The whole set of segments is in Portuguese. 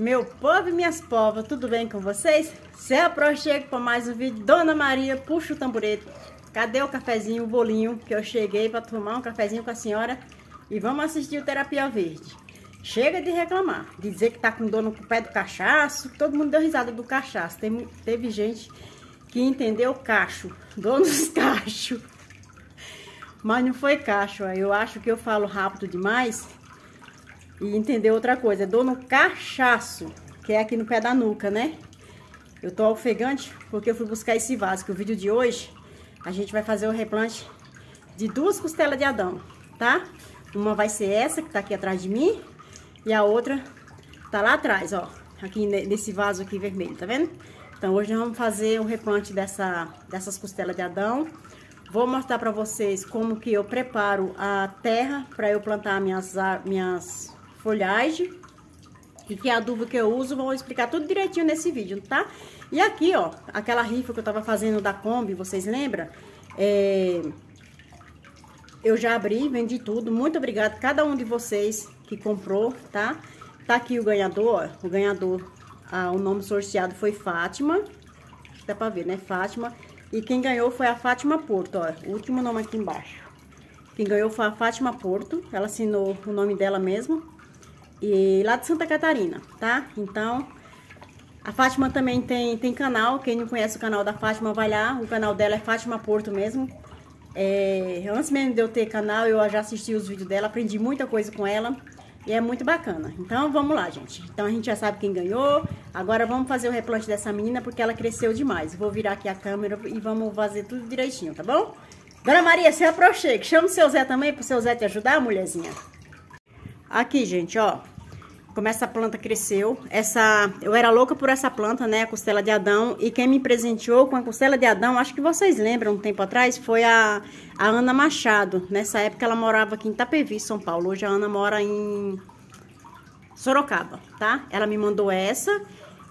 Meu povo e minhas povas, tudo bem com vocês? Se aproxima para mais um vídeo. Dona Maria, puxa o tamborete. Cadê o cafezinho, o bolinho? Que eu cheguei para tomar um cafezinho com a senhora. E vamos assistir o Terapia Verde. Chega de reclamar, de dizer que tá com dor no pé do cachaço. Todo mundo deu risada do cachaço. Teve, teve gente que entendeu cacho, dor nos cachos. Mas não foi cacho, eu acho que eu falo rápido demais e entender outra coisa. Dor no cachaço, que é aqui no pé da nuca, né? Eu tô ofegante porque eu fui buscar esse vaso, que o vídeo de hoje a gente vai fazer o replante de duas costelas de Adão, tá? Uma vai ser essa que tá aqui atrás de mim e a outra tá lá atrás, ó. Aqui nesse vaso aqui vermelho, tá vendo? Então hoje nós vamos fazer o replante dessa, dessas costelas de Adão. Vou mostrar para vocês como que eu preparo a terra para eu plantar minhas, minhas folhagens. E que adubo que eu uso, vou explicar tudo direitinho nesse vídeo, tá? E aqui, ó, aquela rifa que eu tava fazendo da Kombi, vocês lembram? É... Eu já abri, vendi tudo. Muito obrigada a cada um de vocês que comprou, tá? Tá aqui o ganhador, ó. O ganhador, ah, o nome sorteado foi Fátima. Dá pra ver, né? Fátima. E quem ganhou foi a Fátima Porto, ó. O último nome aqui embaixo. Quem ganhou foi a Fátima Porto. Ela assinou o nome dela mesmo. E lá de Santa Catarina, tá? Então, a Fátima também tem, tem canal. Quem não conhece o canal da Fátima, vai lá. O canal dela é Fátima Porto mesmo. É, antes mesmo de eu ter canal, eu já assisti os vídeos dela. Aprendi muita coisa com ela. E é muito bacana. Então, vamos lá, gente. Então, a gente já sabe quem ganhou. Agora, vamos fazer o replante dessa menina, porque ela cresceu demais. Vou virar aqui a câmera e vamos fazer tudo direitinho, tá bom? Dona Maria, você aproxima. Chama o seu Zé também, pro seu Zé te ajudar, mulherzinha. Aqui, gente, ó. Como essa planta cresceu. Essa, eu era louca por essa planta, né? A costela de Adão. E quem me presenteou com a costela de Adão, acho que vocês lembram um tempo atrás, foi a, a Ana Machado. Nessa época ela morava aqui em Itapevi, São Paulo. Hoje a Ana mora em Sorocaba, tá? Ela me mandou essa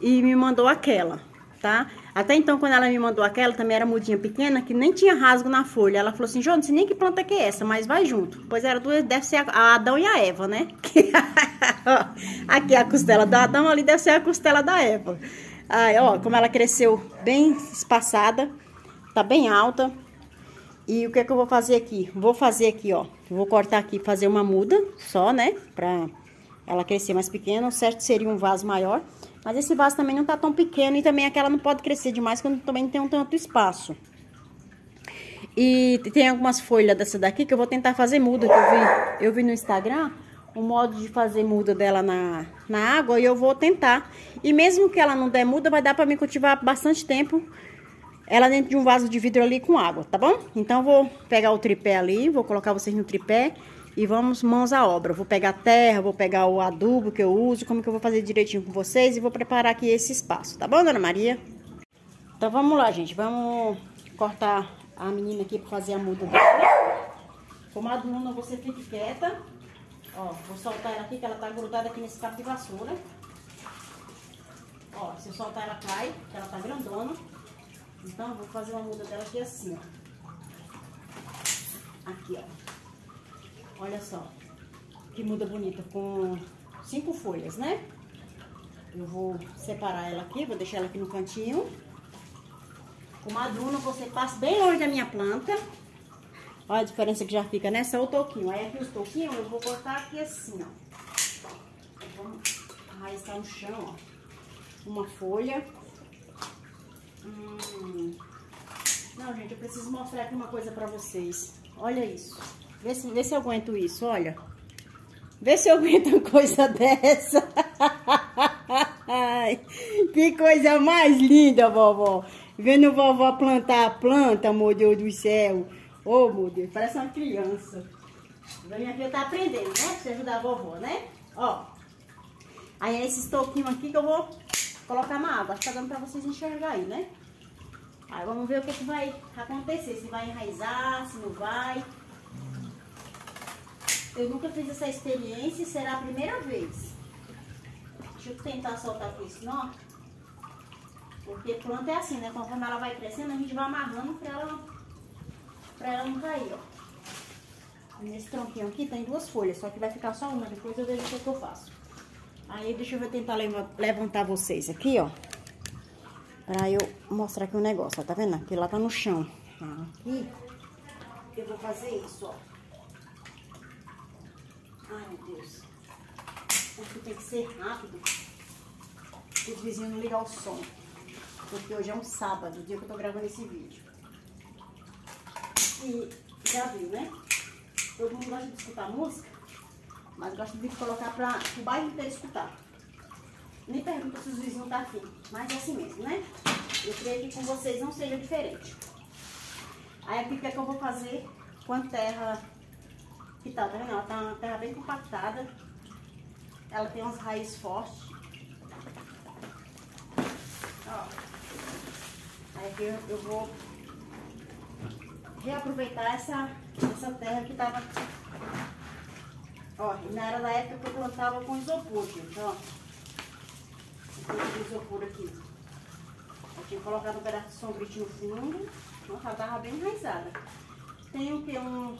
e me mandou aquela, tá? Até então, quando ela me mandou aquela, também era mudinha pequena, que nem tinha rasgo na folha. Ela falou assim, João, não sei nem que planta que é essa, mas vai junto. Pois era duas, deve ser a Adão e a Eva, né? Aqui a costela do Adão, ali deve ser a costela da Eva. Aí, ó, como ela cresceu bem espaçada, tá bem alta. E o que é que eu vou fazer aqui? Vou fazer aqui, ó, vou cortar aqui, fazer uma muda só, né? Pra ela crescer mais pequena. O certo seria um vaso maior. Mas esse vaso também não tá tão pequeno e também aquela não pode crescer demais, quando também não tem um tanto espaço. E tem algumas folhas dessa daqui que eu vou tentar fazer muda, que eu vi, eu vi no Instagram o modo de fazer muda dela na, na água e eu vou tentar. E mesmo que ela não der muda, vai dar pra mim cultivar bastante tempo ela dentro de um vaso de vidro ali com água, tá bom? Então, eu vou pegar o tripé ali, vou colocar vocês no tripé e vamos mãos à obra. Vou pegar terra, vou pegar o adubo que eu uso, como que eu vou fazer direitinho com vocês e vou preparar aqui esse espaço, tá bom, Dona Maria? Então vamos lá, gente, vamos cortar a menina aqui para fazer a muda dela. Comadre Luna, você fique quieta. Ó, vou soltar ela aqui, que ela tá grudada aqui nesse cabo de vassoura. Ó, se eu soltar ela cai, que ela tá grandona. Então, vou fazer uma muda dela aqui assim, ó. Aqui, ó. Olha só, que muda bonita, com cinco folhas, né? Eu vou separar ela aqui, vou deixar ela aqui no cantinho. Com madruna, você passa bem longe da minha planta. Olha a diferença que já fica né? o toquinho. Aí aqui os toquinhos eu vou cortar aqui assim, ó. Vamos arraizar no chão, ó. Uma folha. Hum. Não, gente, eu preciso mostrar aqui uma coisa pra vocês. Olha isso. Vê se, vê se eu aguento isso, olha. Vê se eu aguento coisa dessa. que coisa mais linda, vovó. Vendo vovó plantar a planta, meu Deus do céu. Ô, oh, meu Deus, parece uma criança. Minha filha tá aprendendo, né? Pra ajudar a vovó, né? Ó. Aí é esses toquinhos aqui que eu vou colocar na água. Acho que tá dando pra vocês enxergarem, né? Aí vamos ver o que, que vai acontecer. Se vai enraizar, se não vai. Eu nunca fiz essa experiência e será a primeira vez. Deixa eu tentar soltar aqui senão. Porque planta é assim, né? Conforme ela vai crescendo, a gente vai amarrando pra ela, pra ela não cair, ó. Nesse tronquinho aqui tem duas folhas, só que vai ficar só uma, depois eu vejo o que, é que eu faço. Aí deixa eu tentar levantar vocês aqui, ó. Pra eu mostrar aqui o um negócio, ó. Tá vendo? Aqui lá tá no chão. Aqui. Eu vou fazer isso, ó. Ai, meu Deus. Aqui tem que ser rápido. Os vizinhos não ligar o som. Porque hoje é um sábado, o dia que eu tô gravando esse vídeo. E já viu, né? Todo mundo gosta de escutar música, mas gosta de colocar para o bairro inteiro escutar. Nem pergunta se os vizinhos estão tá afim, mas é assim mesmo, né? Eu creio que com vocês não seja diferente. Aí aqui o que é que eu vou fazer com a terra que tá, tá vendo? Ela tá uma terra bem compactada. Ela tem umas raízes fortes. Ó. Aí eu, eu vou reaproveitar essa, essa terra que tava... Ó, na era da época que eu plantava com isopor, gente, ó. Isopor aqui. Eu tinha colocado um pedaço de sombrite no fundo. Nossa, ela tava bem enraizada. Tem o que? Um,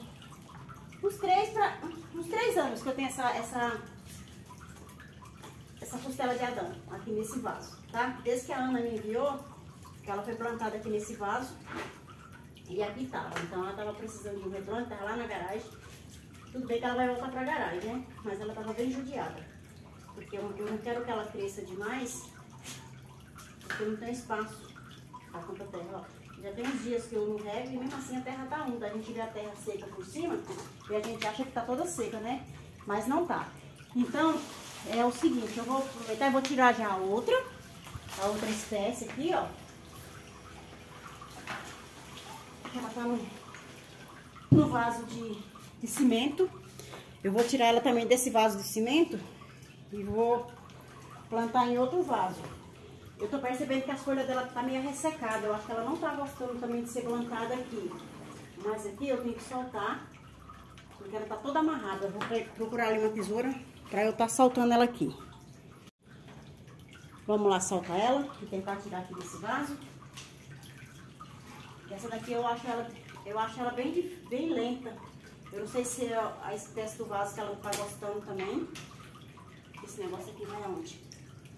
uns, três pra, uns três anos que eu tenho essa, essa, essa costela de Adão aqui nesse vaso, tá? Desde que a Ana me enviou, que ela foi plantada aqui nesse vaso, e aqui tava. Então ela tava precisando de um replante, tava lá na garagem. Tudo bem que ela vai voltar pra garagem, né? Mas ela tava bem judiada. Porque eu, eu não quero que ela cresça demais, porque não tem espaço pra tanta terra, ó. Já tem uns dias que eu não rego e mesmo assim a terra tá úmida. A gente vê a terra seca por cima e a gente acha que tá toda seca, né? Mas não tá. Então, é o seguinte, eu vou aproveitar e vou tirar já a outra, a outra espécie aqui, ó. Ela tá no, no vaso de, de cimento. Eu vou tirar ela também desse vaso de cimento e vou plantar em outro vaso. Eu tô percebendo que as folhas dela tá meio ressecada. Eu acho que ela não tá gostando também de ser plantada aqui. Mas aqui eu tenho que soltar, porque ela tá toda amarrada. Eu vou procurar ali uma tesoura pra eu tá soltando ela aqui. Vamos lá soltar ela e tentar tirar aqui desse vaso. Essa daqui eu acho ela, eu acho ela bem, bem lenta. Eu não sei se é a espécie do vaso que ela não tá gostando também. Esse negócio aqui vai aonde?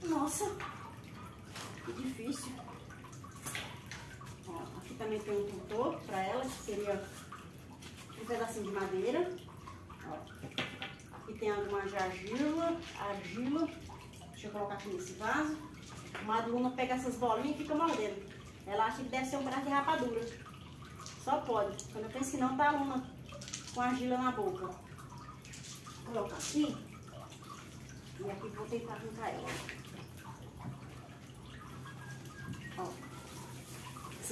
Nossa, difícil. Ó, aqui também tem um tutor para ela, que seria um pedacinho de madeira. Ó, aqui tem alguma de argila, argila. Deixa eu colocar aqui nesse vaso. Uma aluna pega essas bolinhas e fica mordendo. Ela acha que deve ser um braço de rapadura. Só pode. Quando eu penso que não, tá uma com argila na boca. Vou colocar aqui. E aqui vou tentar arrancar ela.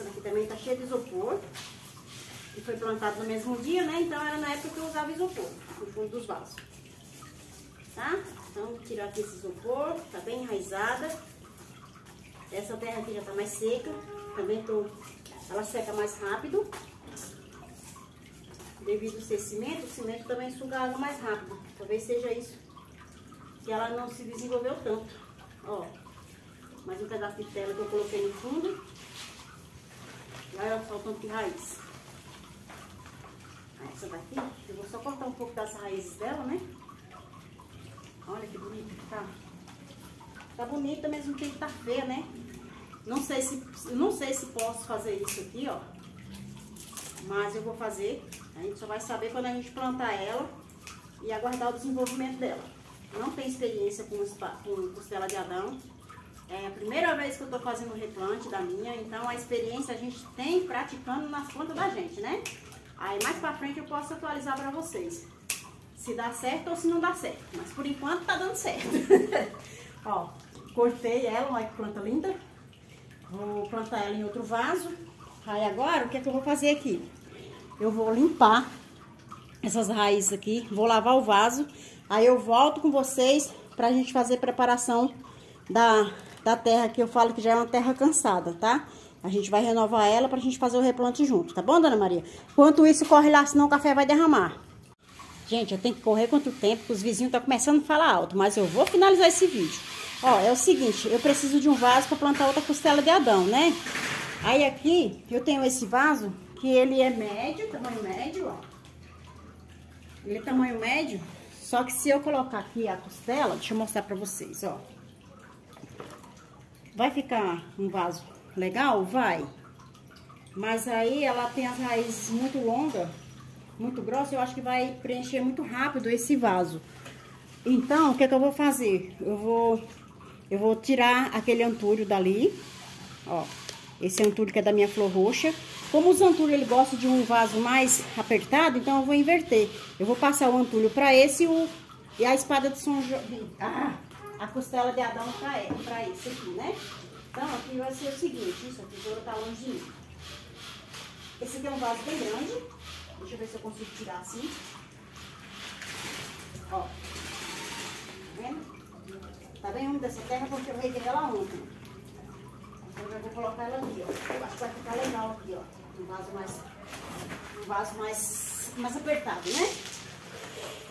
Essa daqui também tá cheia de isopor. E foi plantado no mesmo dia, né? Então era na época que eu usava isopor no fundo dos vasos. Tá? Então, tirar aqui esse isopor. Tá bem enraizada. Essa terra aqui já tá mais seca. Também tô, ela seca mais rápido. Devido ao ser cimento, o cimento também suga água mais rápido. Talvez seja isso que ela não se desenvolveu tanto. Ó, mais um pedaço de tela que eu coloquei no fundo. Olha só o tanto de raiz. Essa daqui, eu vou só cortar um pouco das raízes dela, né? Olha que bonita que tá. Tá bonita mesmo que tá feia, né? Não sei se, não sei se posso fazer isso aqui, ó. Mas eu vou fazer. A gente só vai saber quando a gente plantar ela e aguardar o desenvolvimento dela. Não tenho experiência com, com costela de Adão. É a primeira vez que eu tô fazendo o replante da minha, então a experiência a gente tem praticando nas plantas da gente, né? Aí mais pra frente eu posso atualizar pra vocês. Se dá certo ou se não dá certo. Mas por enquanto tá dando certo. Ó, cortei ela, olha que planta linda. Vou plantar ela em outro vaso. Aí agora, o que é que eu vou fazer aqui? Eu vou limpar essas raízes aqui, vou lavar o vaso. Aí eu volto com vocês pra gente fazer preparação da, da terra, que eu falo que já é uma terra cansada, tá? A gente vai renovar ela pra gente fazer o replante junto, tá bom, dona Maria? Enquanto isso, corre lá, senão o café vai derramar. Gente, eu tenho que correr quanto tempo, porque os vizinhos estão começando a falar alto, mas eu vou finalizar esse vídeo. Ó, é o seguinte, eu preciso de um vaso para plantar outra costela de Adão, né? Aí aqui, eu tenho esse vaso, que ele é médio, tamanho médio, ó. Ele é tamanho médio, Só que se eu colocar aqui a costela, deixa eu mostrar pra vocês, ó. Vai ficar um vaso legal? Vai. Mas aí ela tem as raízes muito longas, muito grossas, eu acho que vai preencher muito rápido esse vaso. Então, o que é que eu vou fazer? Eu vou, eu vou tirar aquele antúrio dali, ó. Esse antúrio que é da minha flor roxa. Como os antúrios ele gosta de um vaso mais apertado, então eu vou inverter. Eu vou passar o antúrio para esse o, e a espada de São João. Ah, a costela de Adão para esse aqui, né? Então aqui vai ser o seguinte, isso, a tesoura tá longe de mim. Esse aqui é um vaso bem grande. Deixa eu ver se eu consigo tirar assim. Ó. Tá vendo? Tá bem úmida essa terra porque eu reguei ela ontem. Então eu vou colocar ela aqui, ó. Eu acho que vai ficar legal aqui, ó um vaso mais, um vaso mais, mais apertado, né?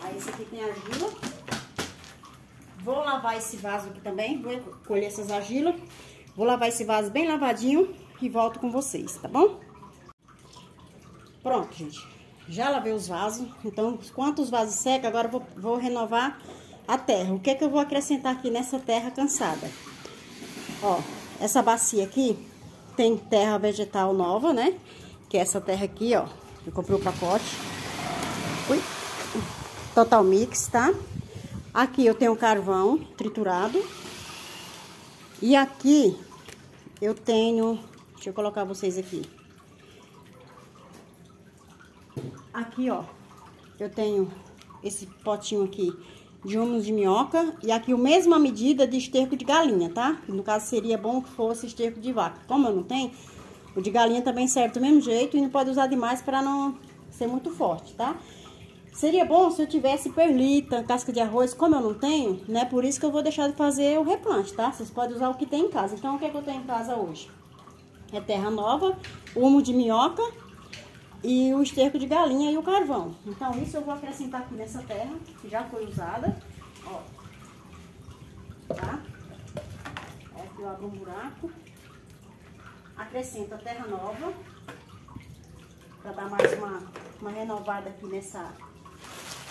Aí esse aqui tem argila. Vou lavar esse vaso aqui também, vou colher essas argilas. Vou lavar esse vaso bem lavadinho e volto com vocês, tá bom? Pronto, gente. Já lavei os vasos, então, enquanto os vasos secam, agora vou, vou renovar a terra. O que é que eu vou acrescentar aqui nessa terra cansada? Ó, essa bacia aqui tem terra vegetal nova, né? Que é essa terra aqui, ó. Eu comprei o pacote. Ui. Total Mix, tá? Aqui eu tenho carvão triturado. E aqui eu tenho... Deixa eu colocar vocês aqui. Aqui, ó. Eu tenho esse potinho aqui de humus de minhoca. E aqui a mesma medida de esterco de galinha, tá? No caso, seria bom que fosse esterco de vaca. Como eu não tenho, o de galinha também serve do mesmo jeito e não pode usar demais para não ser muito forte, tá? Seria bom se eu tivesse perlita, casca de arroz, como eu não tenho, né? Por isso que eu vou deixar de fazer o replante, tá? Vocês podem usar o que tem em casa. Então, o que, é que eu tenho em casa hoje? É terra nova, humo de minhoca e o esterco de galinha e o carvão. Então, isso eu vou acrescentar aqui nessa terra, que já foi usada, ó. Tá? Aqui eu abro um buraco acrescento a terra nova, para dar mais uma, uma renovada aqui nessa,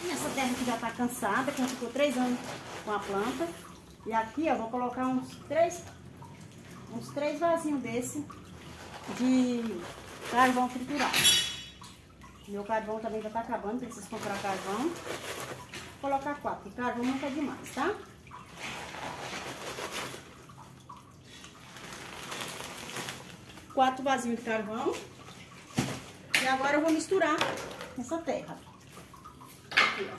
nessa terra que já está cansada, que já ficou três anos com a planta. E aqui, ó, vou colocar uns três, uns três vasinhos desse de carvão triturado. Meu carvão também já está acabando, preciso comprar carvão. Vou colocar quatro, carvão nunca é demais, tá? quatro vasinhos de carvão. E agora eu vou misturar essa terra. Aqui, ó.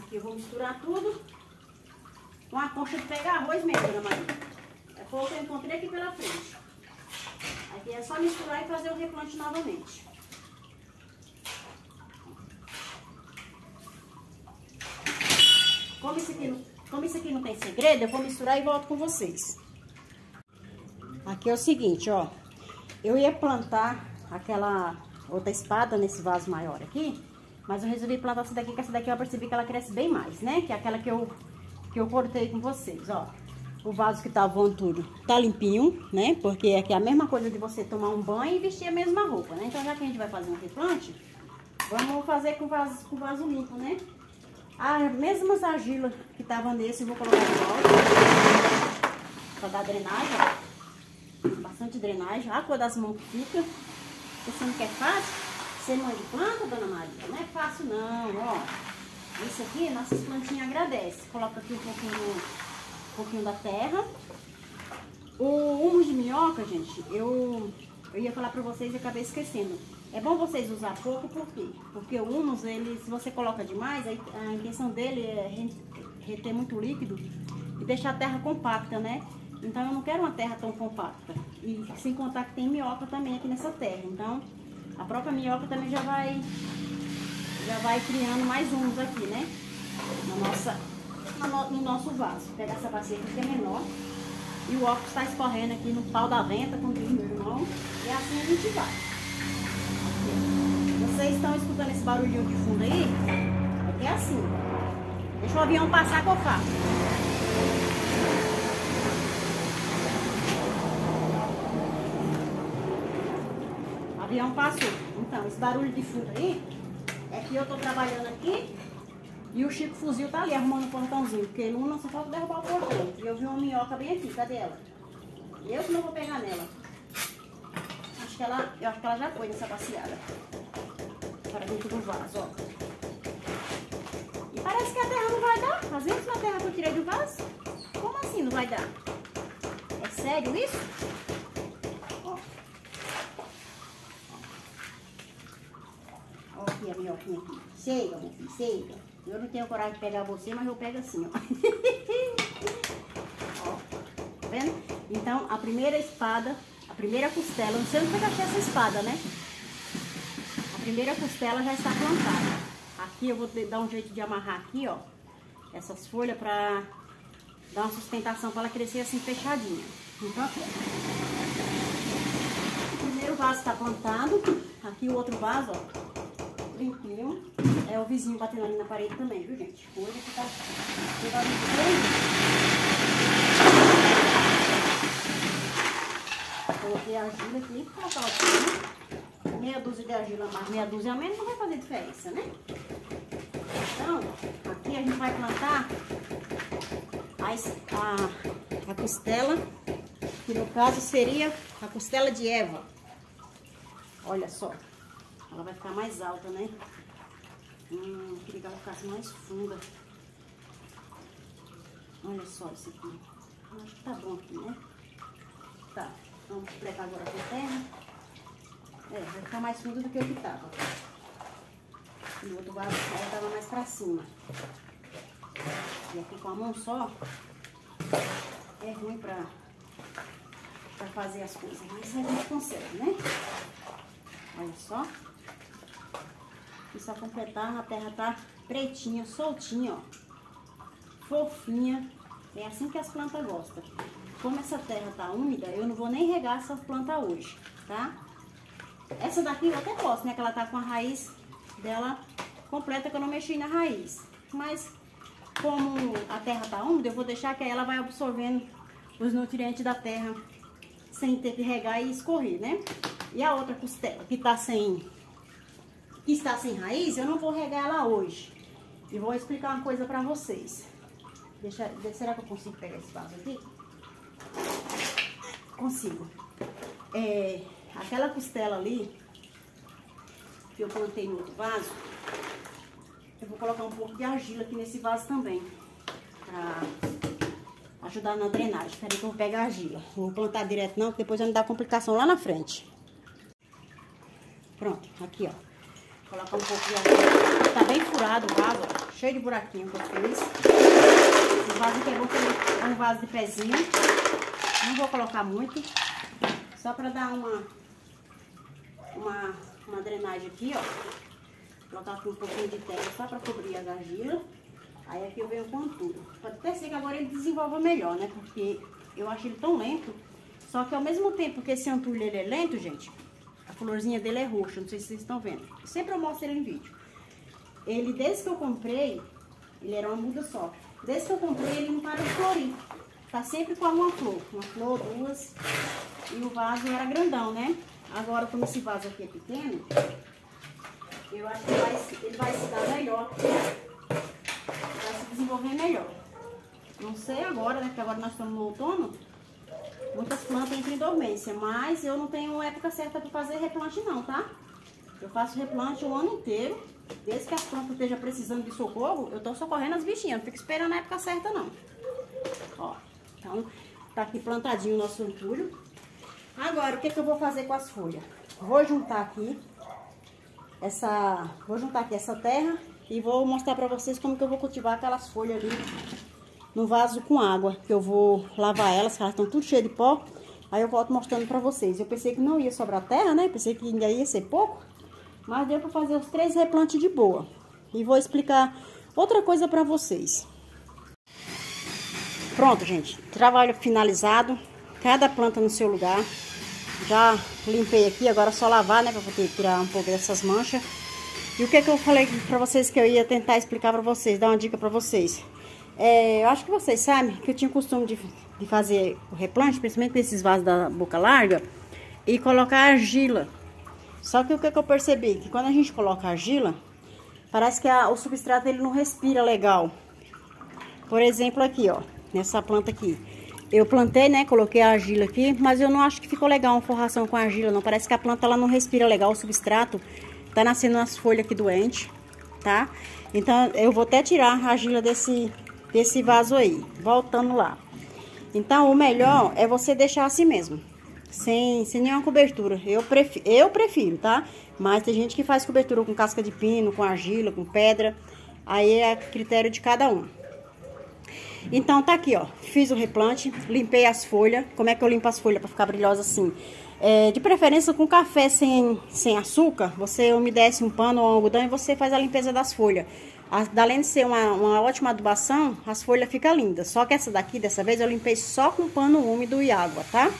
Aqui eu vou misturar tudo. Com a concha de pegar arroz mesmo, Ana Maria. É pouco eu encontrei aqui pela frente. Aqui é só misturar e fazer o replante novamente. Como isso, aqui não, como isso aqui não tem segredo, eu vou misturar e volto com vocês. Aqui é o seguinte, ó. Eu ia plantar aquela outra espada nesse vaso maior aqui. Mas eu resolvi plantar essa daqui, que essa daqui eu percebi que ela cresce bem mais, né? Que é aquela que eu, que eu cortei com vocês, ó. O vaso que tava voando tudo tá limpinho, né? Porque aqui é a mesma coisa de você tomar um banho e vestir a mesma roupa, né? Então, já que a gente vai fazer um replante, vamos fazer com vaso, com vaso limpo, né? As mesmas argilas que estavam nesse, eu vou colocar de volta. Pra dar drenagem, ó bastante drenagem. A cor das mãos que fica. Você não quer fácil? Ser mãe de planta, dona Maria? Não é fácil não, ó. Isso aqui, nossas plantinhas agradecem. Coloca aqui um pouquinho, um pouquinho da terra. O humus de minhoca, gente, eu, eu ia falar pra vocês e acabei esquecendo. É bom vocês usar pouco, por quê? Porque o humus, ele, se você coloca demais, a, a intenção dele é reter muito líquido e deixar a terra compacta, né? Então eu não quero uma terra tão compacta. E sem contar que tem minhoca também aqui nessa terra. Então a própria minhoca também já vai, já vai criando mais uns aqui, né? Na nossa, no nosso vaso. Vou pegar essa bacia aqui que é menor. E o óculos está escorrendo aqui no pau da venta, como diz meu irmão. E assim a gente vai. Vocês estão escutando esse barulhinho de fundo aí? É que é assim. Deixa o avião passar que eu faço. Avião passou. Então, esse barulho de fundo aí é aqui eu tô trabalhando aqui e o Chico Fuzil tá ali arrumando o portãozinho, porque ele não só falta derrubar o portão. E eu vi uma minhoca bem aqui, cadê ela? Eu que não vou pegar nela. Acho que ela, eu acho que ela já foi nessa passeada. Para dentro do vaso, ó. E parece que a terra não vai dar. Às vezes na terra que eu tirei do vaso. Como assim não vai dar? É sério isso? Ó aqui a minhoquinha aqui. Chega, meu filho, chega. Eu não tenho coragem de pegar você, mas eu pego assim, ó. ó. Tá vendo? Então, a primeira espada, a primeira costela, não sei onde foi achei essa espada, né? A primeira costela já está plantada. Aqui eu vou dar um jeito de amarrar aqui, ó. Essas folhas pra dar uma sustentação para ela crescer assim fechadinha. Então, aqui, O primeiro vaso está plantado. Aqui o outro vaso, ó. Limpinho. É o vizinho batendo ali na parede também, viu, gente? Hoje que tá Coloquei a argila aqui, colocar o Meia dúzia de argila mais, meia dúzia a menos, não vai fazer diferença, né? Então, aqui a gente vai plantar a, a, a costela, que no caso seria a costela de Eva. Olha só, ela vai ficar mais alta, né? Hum, queria que ela ficasse mais funda. Olha só isso aqui. Acho que tá bom aqui, né? Tá, vamos completar agora com a terra. É, vai ficar mais funda do que o que tava. E o outro vaso ela tava mais pra cima. E aqui com a mão só, é ruim pra, pra fazer as coisas, mas a gente consegue, né? Olha só. E só completar, a terra tá pretinha, soltinha, ó. Fofinha. É assim que as plantas gostam. Como essa terra tá úmida, eu não vou nem regar essa planta hoje, tá? Essa daqui eu até posso, né? Que ela tá com a raiz dela completa, que eu não mexi na raiz. Mas como a terra tá úmida, eu vou deixar que ela vai absorvendo os nutrientes da terra sem ter que regar e escorrer, né? E a outra costela que tá sem que está sem raiz, eu não vou regar ela hoje. E vou explicar uma coisa pra vocês. Deixa, será que eu consigo pegar esse vaso aqui? Consigo. É, aquela costela ali, que eu plantei no outro vaso, eu vou colocar um pouco de argila aqui nesse vaso também. Pra ajudar na drenagem. Peraí que eu vou pegar a argila. Não vou plantar direto não, porque depois vai me dar complicação lá na frente. Pronto, aqui ó. Colocar um de argila. Tá bem furado o vaso, ó. Cheio de buraquinho que eu fiz. Esse vaso aqui é que é um vaso de pezinho. Não vou colocar muito. Só pra dar uma, uma, uma drenagem aqui, ó. Colocar aqui um pouquinho de terra só para cobrir a argila. Aí aqui eu venho com tudo. Pode até ser que agora ele desenvolva melhor, né? Porque eu acho ele tão lento. Só que ao mesmo tempo que esse antulho ele é lento, gente, florzinha dele é roxa. Não sei se vocês estão vendo. Sempre eu mostro ele em vídeo. Ele, desde que eu comprei, ele era uma muda só. Desde que eu comprei, ele não para de florir. Tá sempre com uma flor. Uma flor, duas. E o vaso era grandão, né? Agora, como esse vaso aqui é pequeno, eu acho que vai, ele vai se dar melhor. Vai se desenvolver melhor. Não sei agora, né? Porque agora nós estamos no outono. Muitas plantas entram em dormência. Mas eu não tenho época certa para fazer replante não, tá? Eu faço replante o ano inteiro. Desde que as plantas estejam precisando de socorro, eu tô socorrendo as bichinhas. Não fico esperando a época certa, não. Ó, então, tá aqui plantadinho o nosso entulho. Agora, o que, que eu vou fazer com as folhas? Vou juntar aqui essa... Vou juntar aqui essa terra e vou mostrar pra vocês como que eu vou cultivar aquelas folhas ali no vaso com água. Que eu vou lavar elas, que elas estão tudo cheias de pó. Aí eu volto mostrando pra vocês. Eu pensei que não ia sobrar terra, né? Pensei que ainda ia ser pouco. Mas deu pra fazer os três replantes de boa. E vou explicar outra coisa pra vocês. Pronto, gente. Trabalho finalizado. Cada planta no seu lugar. Já limpei aqui, agora é só lavar, né? Pra poder tirar um pouco dessas manchas. E o que que eu falei pra vocês que eu ia tentar explicar pra vocês, dar uma dica pra vocês. É, eu acho que vocês sabem que eu tinha costume de, de fazer o replante, principalmente nesses vasos da boca larga, e colocar argila. Só que o que, que eu percebi? Que quando a gente coloca argila, parece que a, o substrato ele não respira legal. Por exemplo, aqui, ó, nessa planta aqui. Eu plantei, né, coloquei a argila aqui, mas eu não acho que ficou legal uma forração com argila, não. Parece que a planta ela não respira legal, o substrato tá nascendo umas folhas aqui doentes, tá? Então, eu vou até tirar a argila desse, desse vaso aí, voltando lá. Então, o melhor é você deixar assim mesmo, sem, sem nenhuma cobertura. Eu prefiro, eu prefiro, tá? Mas tem gente que faz cobertura com casca de pino, com argila, com pedra. Aí é critério de cada um. Então, tá aqui, ó. Fiz o replante, limpei as folhas. Como é que eu limpo as folhas para ficar brilhosa assim? É, de preferência com café sem, sem açúcar, você umedece um pano ou um algodão e você faz a limpeza das folhas. Além de ser uma, uma ótima adubação, as folhas ficam lindas. Só que essa daqui, dessa vez, eu limpei só com pano úmido e água, tá?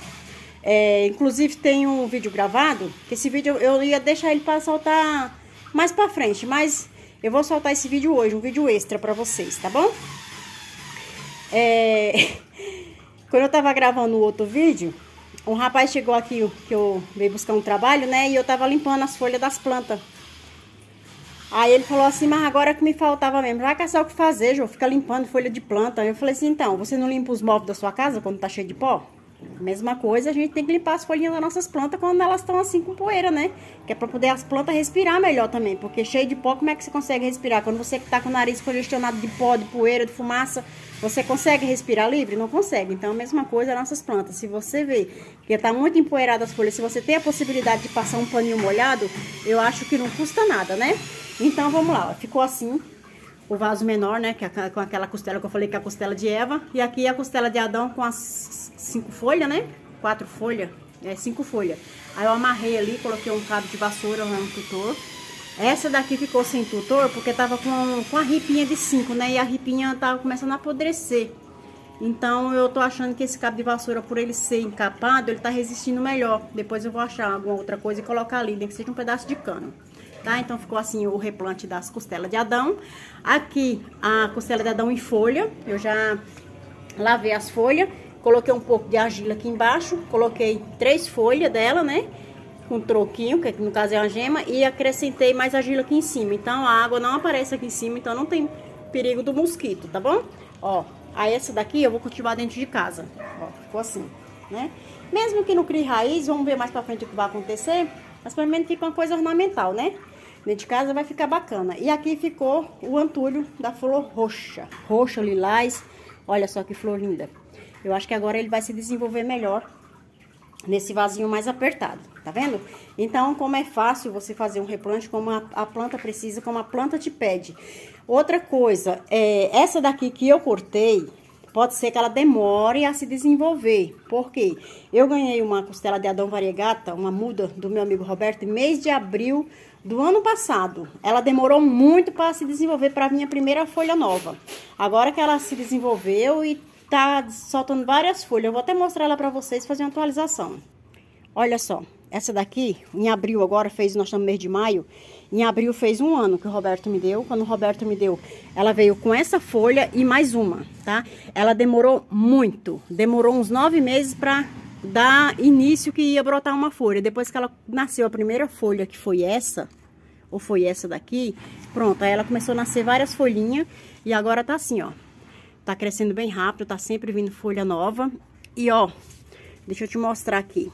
É, inclusive tem um vídeo gravado, que esse vídeo eu ia deixar ele para soltar mais para frente, mas eu vou soltar esse vídeo hoje, um vídeo extra para vocês, tá bom? É... Quando eu tava gravando o outro vídeo, um rapaz chegou aqui, que eu veio buscar um trabalho, né? E eu tava limpando as folhas das plantas. Aí ele falou assim, mas agora que me faltava mesmo, vai caçar o que fazer, Jô, fica limpando folha de planta. Eu falei assim, então, você não limpa os móveis da sua casa quando tá cheio de pó? Mesma coisa, a gente tem que limpar as folhinhas das nossas plantas quando elas estão assim com poeira, né? Que é pra poder as plantas respirar melhor também. Porque cheio de pó, como é que você consegue respirar? Quando você tá com o nariz congestionado de pó, de poeira, de fumaça, você consegue respirar livre? Não consegue. Então, a mesma coisa as nossas plantas. Se você vê que tá muito empoeirada as folhas, se você tem a possibilidade de passar um paninho molhado, eu acho que não custa nada, né? Então, vamos lá. Ficou assim o vaso menor, né? É com aquela costela que eu falei que é a costela de Eva. E aqui a costela de Adão com as cinco folhas, né? Quatro folhas, é cinco folhas. Aí eu amarrei ali, coloquei um cabo de vassoura no tutor. Essa daqui ficou sem tutor porque tava com, com a ripinha de cinco, né? E a ripinha tava começando a apodrecer. Então eu tô achando que esse cabo de vassoura, por ele ser encapado, ele tá resistindo melhor. Depois eu vou achar alguma outra coisa e colocar ali, nem que seja um pedaço de cano tá? Então ficou assim o replante das costelas de Adão. Aqui a costela de Adão em folha, eu já lavei as folhas, coloquei um pouco de argila aqui embaixo, coloquei três folhas dela, né? Com troquinho, que no caso é uma gema, e acrescentei mais argila aqui em cima. Então a água não aparece aqui em cima, então não tem perigo do mosquito, tá bom? Ó, aí essa daqui eu vou cultivar dentro de casa. Ó, ficou assim, né? Mesmo que não crie raiz, vamos ver mais pra frente o que vai acontecer. Mas pelo menos fica uma coisa ornamental, né? Dentro de casa vai ficar bacana. E aqui ficou o antulho da flor roxa. Roxa, lilás. Olha só que flor linda. Eu acho que agora ele vai se desenvolver melhor nesse vasinho mais apertado, tá vendo? Então, como é fácil você fazer um replante, como a, a planta precisa, como a planta te pede. Outra coisa, é, essa daqui que eu cortei, pode ser que ela demore a se desenvolver. Por quê? Eu ganhei uma costela de Adão Variegata, uma muda do meu amigo Roberto, mês de abril do ano passado. Ela demorou muito para se desenvolver para minha primeira folha nova. Agora que ela se desenvolveu e tá soltando várias folhas, eu vou até mostrar ela para vocês fazer uma atualização. Olha só, essa daqui, em abril agora, fez, nós estamos no mês de maio, em abril fez um ano que o Roberto me deu. Quando o Roberto me deu, ela veio com essa folha e mais uma, tá? Ela demorou muito, demorou uns nove meses para dar início que ia brotar uma folha. Depois que ela nasceu a primeira folha, que foi essa, ou foi essa daqui, pronto, aí ela começou a nascer várias folhinhas e agora tá assim, ó. Tá crescendo bem rápido, tá sempre vindo folha nova. E ó, deixa eu te mostrar aqui.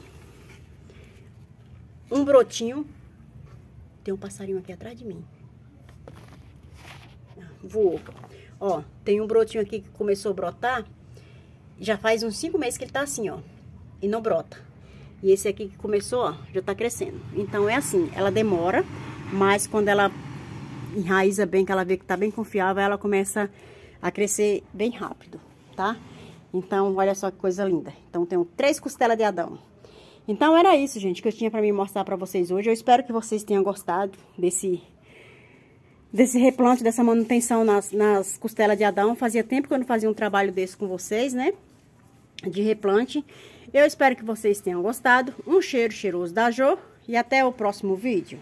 Um brotinho. Tem um passarinho aqui atrás de mim. Ah, voou. Ó, tem um brotinho aqui que começou a brotar. Já faz uns cinco meses que ele tá assim, ó e não brota. E esse aqui que começou, ó, já tá crescendo. Então é assim, ela demora, mas quando ela enraiza bem, que ela vê que tá bem confiável, ela começa a crescer bem rápido, tá? Então, olha só que coisa linda. Então, tem três costelas de Adão. Então, era isso, gente, que eu tinha pra me mostrar pra vocês hoje. Eu espero que vocês tenham gostado desse, desse replante, dessa manutenção nas, nas costelas de Adão. Fazia tempo que eu não fazia um trabalho desse com vocês, né? De replante. Eu espero que vocês tenham gostado. Um cheiro cheiroso da Jo e até o próximo vídeo.